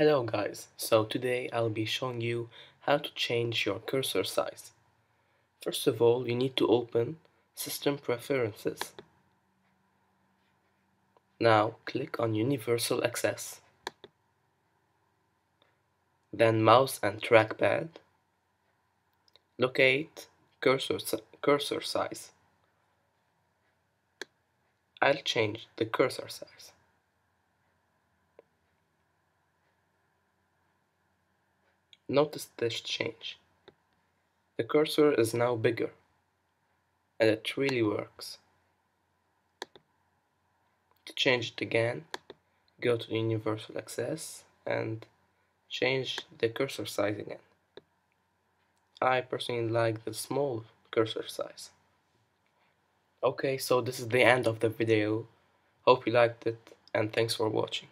Hello guys, so today I'll be showing you how to change your cursor size. First of all, you need to open System Preferences. Now click on Universal Access. Then mouse and trackpad. Locate cursor, cursor size. I'll change the cursor size. Notice this change. The cursor is now bigger and it really works. To change it again, go to Universal Access and change the cursor size again. I personally like the small cursor size. Okay, so this is the end of the video. Hope you liked it and thanks for watching.